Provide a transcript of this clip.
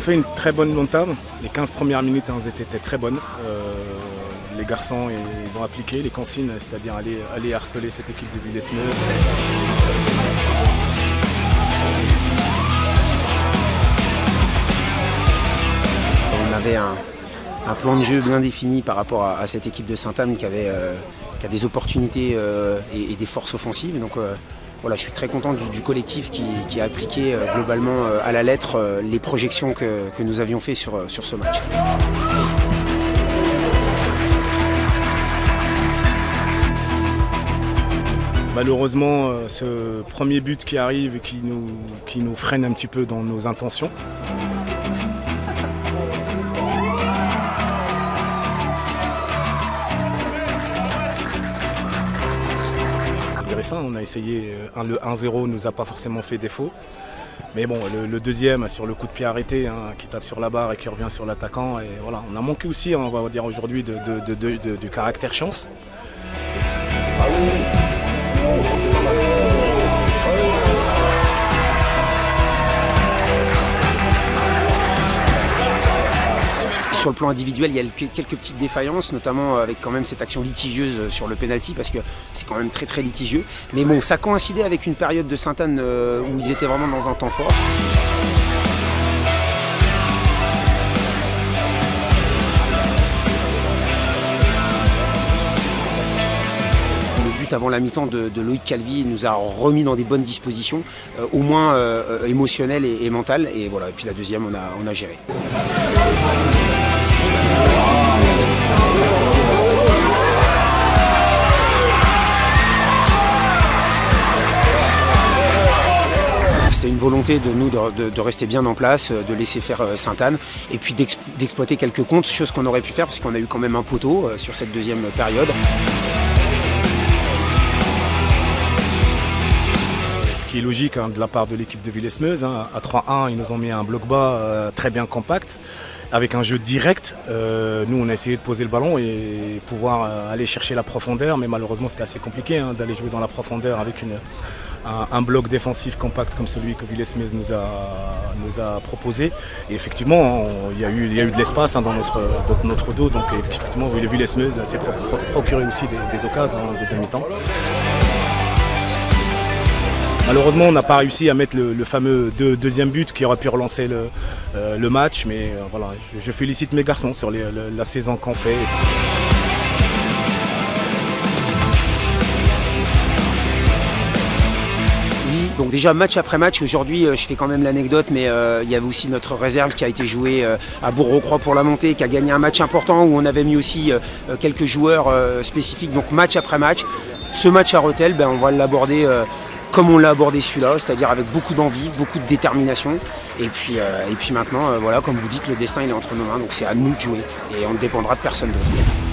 fait une très bonne entame. Les 15 premières minutes hein, étaient très bonnes. Euh, les garçons ont appliqué les consignes, c'est-à-dire aller, harceler cette équipe de Villesmeuse. On avait un, plan de jeu bien défini par rapport à, cette équipe de Saint-Anne qui, euh, a des opportunités euh, et, des forces offensives. Voilà, je suis très content du, collectif qui, a appliqué euh, globalement euh, à la lettre euh, les projections que, nous avions fait sur, sur ce match. Malheureusement, ce premier but qui arrive et qui nous, qui nous freine un petit peu dans nos intentions. On a essayé, euh, le 1-0 nous a pas forcément fait défaut. Mais bon, le, deuxième sur le coup de pied arrêté, hein, qui tape sur la barre et qui revient sur l'attaquant. Et voilà, on a manqué aussi, hein, on va dire aujourd'hui, du caractère chance. Sur le plan individuel, il y a quelques petites défaillances, notamment avec quand même cette action litigieuse sur le penalty, parce que c'est quand même très très litigieux. Mais bon, ça coïncidait avec une période de Sainte-Anne euh, où ils étaient vraiment dans un temps fort. Le but avant la mi-temps de, Loïc Calvi nous a remis dans des bonnes dispositions, euh, au moins euh, émotionnelles et, mentales. Et voilà, et puis la deuxième, on a, on a géré. Une volonté de nous de, rester bien en place, de laisser faire euh, Sainte-Anne et puis d'exploiter quelques comptes, chose qu'on aurait pu faire parce qu'on a eu quand même un poteau euh, sur cette deuxième période. Ce qui est logique hein, de la part de l'équipe de Villesmeuse. Hein. À 3-1, ils nous ont mis un bloc bas euh, très bien compact avec un jeu direct. Euh, nous, on a essayé de poser le ballon et pouvoir euh, aller chercher la profondeur, mais malheureusement, c'était assez compliqué hein, d'aller jouer dans la profondeur avec un, bloc défensif compact comme celui que Villesmeuse nous a, nous a proposé. Et effectivement, il y, a eu, eu de l'espace hein, dans, notre, notre dos, donc effectivement, Villesmeuse s'est procuré aussi des, occasions en deuxième mi-temps. Malheureusement, on n'a pas réussi à mettre le, fameux deuxième but qui aurait pu relancer le, euh, match. Mais euh, voilà, je, félicite mes garçons sur la saison qu'on fait. Déjà match après match, aujourd'hui euh, je fais quand même l'anecdote, mais il y avait aussi notre réserve qui a été jouée à Bourg-Rocroix pour la montée, qui a gagné un match important où on avait mis aussi quelques joueurs spécifiques, donc match après match. Ce match à Rotel, ben, on va l'aborder comme on l'a abordé celui-là, c'est-à-dire avec beaucoup d'envie, beaucoup de détermination. Et puis, euh, et puis maintenant, euh, voilà, comme vous dites, le destin il est entre nos mains, donc c'est à nous de jouer et on ne dépendra de personne d'autre.